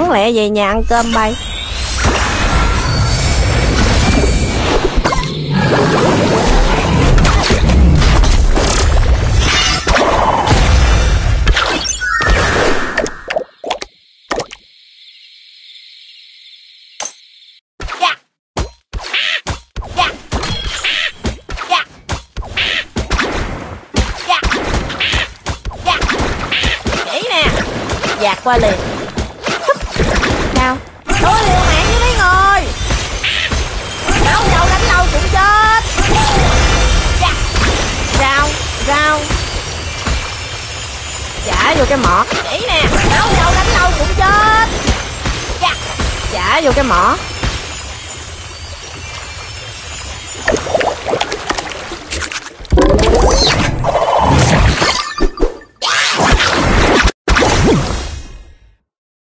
Đáng lẽ về nhà ăn cơm bay. Nè Dạt qua liền. Chả vô cái mỏ. Chỉ nè. Đấu đâu, đánh lâu cũng chết. Dạ. Chả vô cái mỏ.